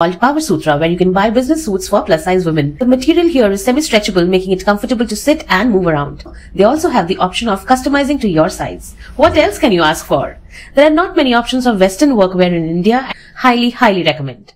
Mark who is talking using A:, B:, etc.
A: called Power Sutra where you can buy business suits for plus size women. The material here is semi-stretchable making it comfortable to sit and move around. They also have the option of customizing to your size. What else can you ask for? There are not many options of western workwear in India. Highly, highly recommend.